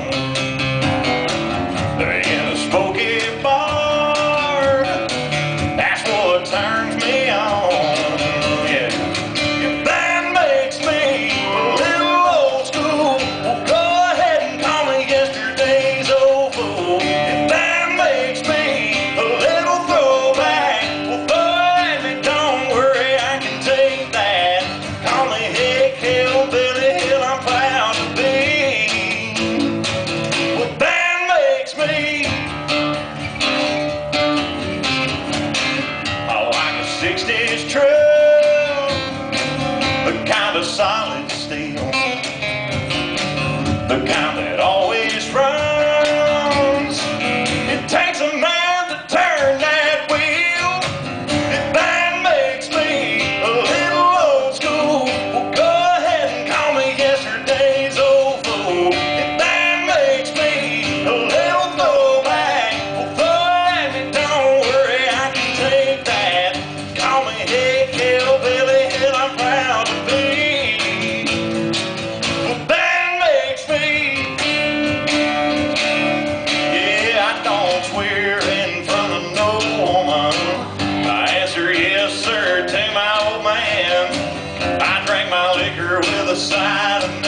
Yeah. 60s true, the kind of solid steel, the kind of other side of